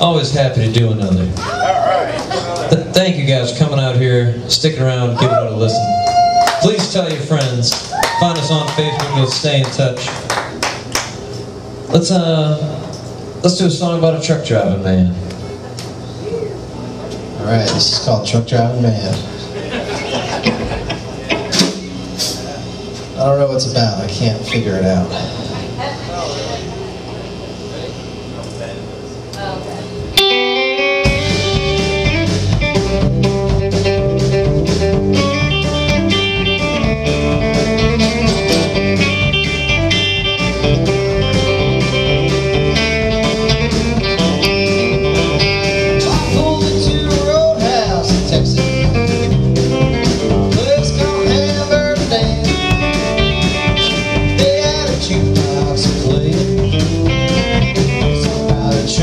Always happy to do another. Th- thank you guys for coming out here, sticking around, giving it a listen. Please tell your friends. Find us on Facebook. Let's stay in touch. Let's uh, let's do a song about a truck driving man. All right, this is called Truck Driving Man. I don't know what it's about. I can't figure it out.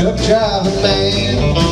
Truck driving man.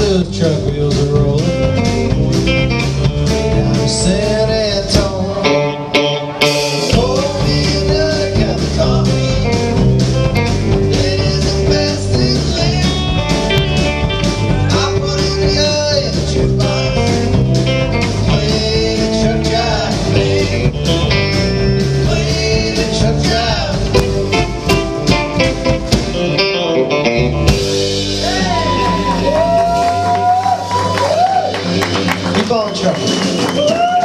Got truck Woo!